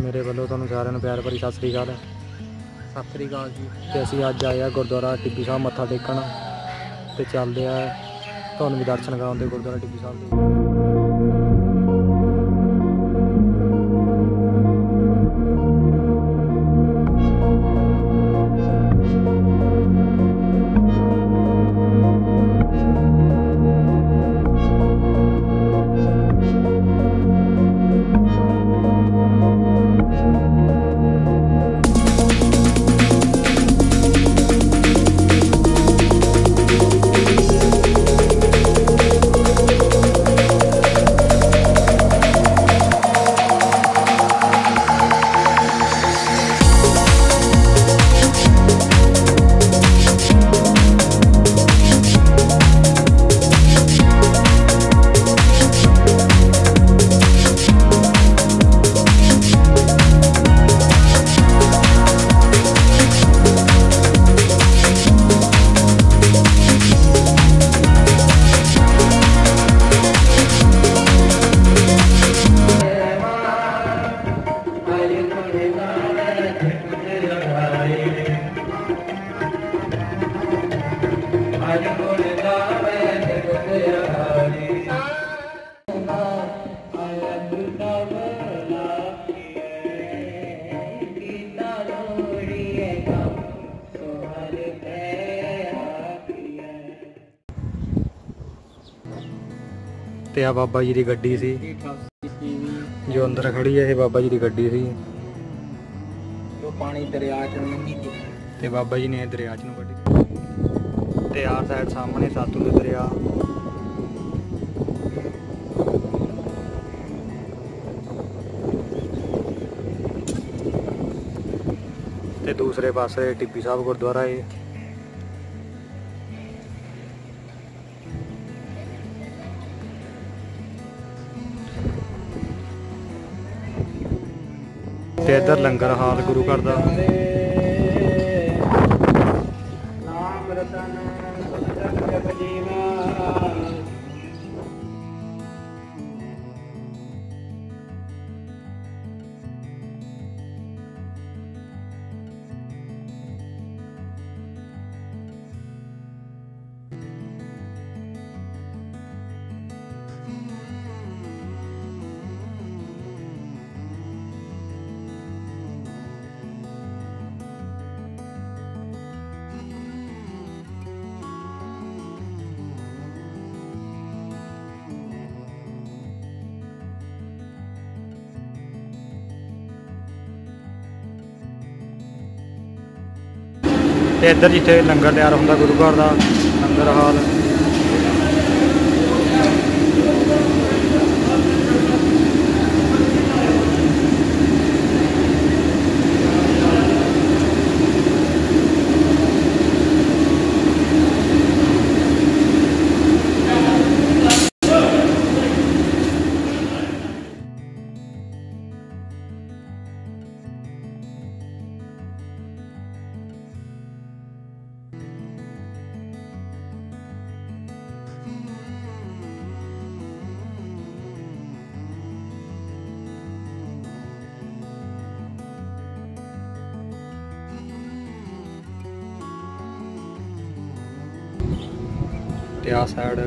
ਮੇਰੇ ਵੱਲੋਂ ਤੁਹਾਨੂੰ ਸਾਰਿਆਂ ਨੂੰ ਪਿਆਰ ਭਰੀ ਸਤਿ ਸ੍ਰੀ ਅਕਾਲ। ਸਤਿ ਸ੍ਰੀ ਅਕਾਲ ਜੀ। ਤੇ ਅਸੀਂ ਅੱਜ ਆਏ ਆ ਗੁਰਦੁਆਰਾ ਟਿੱਬੀ ਸਾਹਿਬ ਮੱਥਾ ਟੇਕਣ ਤੇ ਚੱਲਦੇ ਆ। ਤੁਹਾਨੂੰ ਵੀ ਦਰਸ਼ਨ ਕਰਾਉਂਦੇ ਗੁਰਦੁਆਰਾ ਟਿੱਬੀ ਸਾਹਿਬ ਦੇ। ਤੇ ਆ ਬਾਬਾ ਜੀ ਦੀ ਗੱਡੀ ਸੀ। ਜੋ ਅੰਦਰ ਖੜੀ ਹੈ ਇਹ ਬਾਬਾ ਜੀ ਦੀ ਗੱਡੀ ਸੀ। ਜੋ ਪਾਣੀ ਦਰਿਆ ਚ ਲੰਘੀ ਤੇ ਬਾਬਾ ਜੀ ਨੇ ਦਰਿਆ ਚ ਨੂੰ ਕੱਢੀ ਤੇ ਆਰ ਸਾਈਡ ਸਾਹਮਣੇ ਸਤਲੁਜ ਦਰਿਆ। ਤੇ ਦੂਸਰੇ ਪਾਸੇ ਟਿੱਬੀ ਸਾਹਿਬ ਗੁਰਦੁਆਰਾ ਹੈ ਤੇ ਇੱਧਰ ਲੰਗਰ ਹਾਲ ਗੁਰੂ ਘਰ ਦਾ। ਨਾਮ ਰਤਨ ਜਪ ਜੀਵਾ ਤੇ ਇੱਧਰ ਜਿੱਥੇ ਲੰਗਰ ਤਿਆਰ ਹੁੰਦਾ ਗੁਰੂ ਘਰ ਦਾ ਲੰਗਰ ਹਾਲ। ਤੇ ਆ ਸਾਈਡ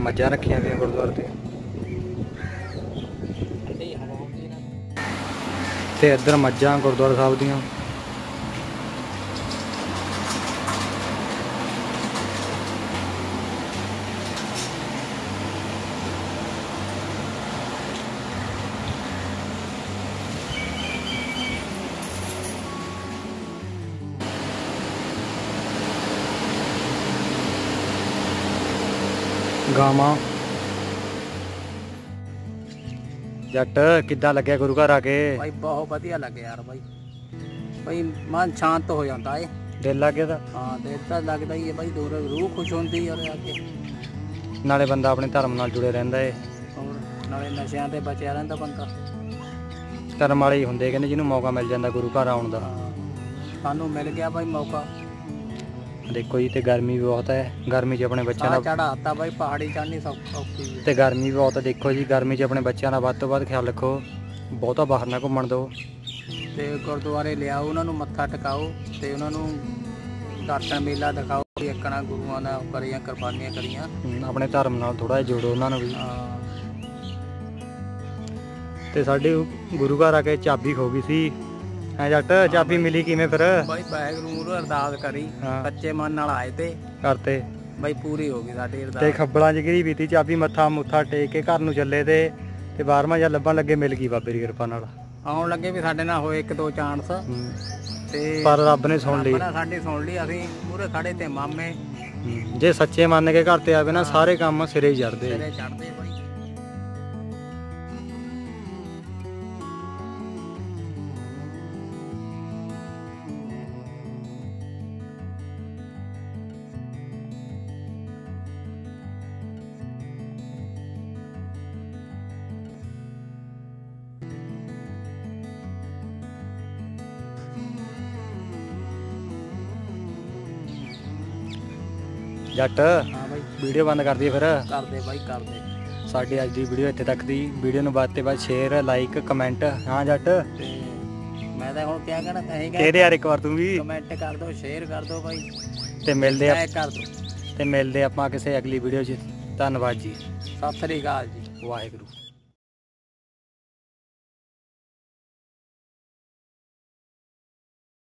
ਮੱਝਾਂ ਰੱਖੀਆਂ ਹੋਈਆਂ ਗੁਰਦੁਆਰੇ ਤੇ। ਤੇ ਇੱਧਰ ਮੱਝਾਂ ਗੁਰਦੁਆਰਾ ਸਾਹਿਬ ਦੀਆਂ। ਗਾਵਾਂ। ਜੱਟ ਕਿੱਦਾਂ ਲੱਗਿਆ ਗੁਰੂ ਘਰ ਆ ਕੇ? ਭਾਈ ਬਹੁਤ ਵਧੀਆ ਲੱਗਿਆ ਯਾਰ ਭਾਈ ਭਾਈ ਮਨ ਸ਼ਾਂਤ ਹੋ ਜਾਂਦਾ ਏ। ਦਿਲ ਲੱਗ ਗਿਆ ਤਾਂ? ਹਾਂ ਤੇ ਤਾਂ ਲੱਗਦਾ ਹੀ ਹੈ ਭਾਈ ਦੂਰ ਰੂਹ ਖੁਸ਼ ਹੁੰਦੀ ਔਰ ਆ ਕੇ ਨਾਲੇ ਬੰਦਾ ਆਪਣੇ ਧਰਮ ਨਾਲ ਜੁੜੇ ਰਹਿੰਦਾ ਏ। ਹੋਰ ਨਾਲੇ ਨਸ਼ਿਆਂ ਤੇ ਬਚਿਆ ਰਹਿੰਦਾ ਬੰਦਾ। ਧਰਮ ਵਾਲੇ ਹੀ ਹੁੰਦੇ ਕਹਿੰਦੇ ਜਿਹਨੂੰ ਮੌਕਾ ਮਿਲ ਜਾਂਦਾ ਗੁਰੂ ਘਰ ਆਉਣ ਦਾ। ਸਾਨੂੰ ਮਿਲ ਗਿਆ ਭਾਈ ਮੌਕਾ। ਦੇਖੋ ਜੀ ਤੇ ਗਰਮੀ ਵੀ ਬਹੁਤ ਹੈ। ਗਰਮੀ 'ਚ ਆਪਣੇ ਬੱਚਿਆਂ ਦਾ ਚੜਾਤਾ ਭਾਈ ਪਹਾੜੀ ਚਾਨੀ ਹੈ। ਤੇ ਗਰਮੀ ਵੀ ਬਹੁਤ ਹੈ। ਦੇਖੋ ਜੀ ਗਰਮੀ 'ਚ ਆਪਣੇ ਬੱਚਿਆਂ ਦਾ ਵੱਧ ਤੋਂ ਵੱਧ ਖਿਆਲ ਰੱਖੋ। ਬਹੁਤਾ ਬਾਹਰ ਨਾ ਘੁੰਮਣ ਦਿਓ। ਤੇ ਗੁਰਦੁਆਰੇ ਲਿਆਓ ਉਹਨਾਂ ਨੂੰ ਮੱਥਾ ਟਿਕਾਓ ਤੇ ਉਹਨਾਂ ਨੂੰ ਦਰਸ਼ਨ ਮੇਲਾ ਦਿਖਾਓ ਇੱਕਣਾ ਗੁਰੂਆਂ ਦਾ ਕਰੀਆਂ ਕੁਰਬਾਨੀਆਂ ਕਰੀਆਂ। ਆਪਣੇ ਧਰਮ ਨਾਲ ਥੋੜਾ ਜਿਹਾ ਜੋੜੋ ਉਹਨਾਂ ਨੂੰ ਵੀ। ਤੇ ਸਾਡੇ ਗੁਰੂ ਘਰ ਆ ਕੇ ਚਾਬੀ ਖੋ ਗਈ ਸੀ। ਐ ਜੱਟ ਚਾਬੀ ਮਿਲੀ ਕਿਵੇਂ ਫਿਰ? ਬਾਈ ਵਾਹਿਗੁਰੂ ਮੂਹਰੇ ਅਰਦਾਸ ਕਰੀ ਹਾਂ। ਸੱਚੇ ਮਨ ਨਾਲ ਆਏ ਤੇ। ਕਰਤੇ ਬਾਈ ਪੂਰੀ ਹੋ ਗਈ ਸਾਡੀ ਤੇ ਅਰਦਾਸ ਖੱਬਲਾਂ ਚ ਗਿਰੀ ਵੀ ਤੀ ਚਾਬੀ ਮੱਥਾ ਮੁੱਥਾ ਟੇਕ ਕੇ ਘਰ ਨੂੰ ਚੱਲੇ ਤੇ ਤੇ 12ਵਾਂ ਜਾਂ ਲੱਭਣ ਲੱਗੇ ਮਿਲ ਗਈ ਬਾਬੇ ਦੀ ਕਿਰਪਾ ਨਾਲ। ਆਉਣ ਲੱਗੇ ਵੀ ਸਾਡੇ ਨਾਲ ਹੋਏ ਇੱਕ ਦੋ ਚਾਂਸ। ਤੇ ਪਰ ਰੱਬ ਨੇ ਸੁਣ ਲਈ। ਰੱਬ ਨੇ ਸਾਡੀ ਸੁਣ ਲਈ ਅਸੀਂ ਮੂਹਰੇ ਖੜੇ ਤੇ ਮਾਮੇ। ਜੇ ਸੱਚੇ ਮੰਨ ਕੇ ਘਰ ਤੇ ਆਵੇ ਨਾ ਸਾਰੇ ਕੰਮ ਸਿਰੇ ਹੀ ਚੜਦੇ। ਤੇਰੇ ਚੜਦੇ ਬਾਈ। ਜੱਟ। ਹਾਂ ਬਾਈ। ਵੀਡੀਓ ਬੰਦ ਕਰ ਦਈਏ ਫਿਰ। ਕਰਦੇ ਬਾਈ ਕਰਦੇ। ਸਾਡੀ ਅੱਜ ਦੀ ਵੀਡੀਓ ਇੱਥੇ ਤੱਕ ਦੀ। ਵੀਡੀਓ ਨੂੰ ਵੱਧ ਤੇ ਵੱਧ ਸ਼ੇਅਰ ਲਾਈਕ ਕਮੈਂਟ ਹਾਂ ਜੱਟ। ਤੇ ਮੈਂ ਤਾਂ ਹੁਣ ਕਿਆ ਕਹਿਣਾ ਕਹੇਗਾ ਤੇਰੇ ਯਾਰ ਇੱਕ ਵਾਰ ਤੂੰ ਵੀ। ਕਮੈਂਟ ਕਰ ਦਿਓ ਸ਼ੇਅਰ ਕਰ ਦਿਓ ਬਾਈ। ਤੇ ਮਿਲਦੇ ਆ ਕਰ ਦਿਓ। ਤੇ ਮਿਲਦੇ ਆਪਾਂ ਕਿਸੇ ਅਗਲੀ ਵੀਡੀਓ 'ਚ। ਧੰਨਵਾਦ ਜੀ। ਸਤਿ ਸ੍ਰੀ ਅਕਾਲ ਜੀ। ਵਾਹਿਗੁਰੂ।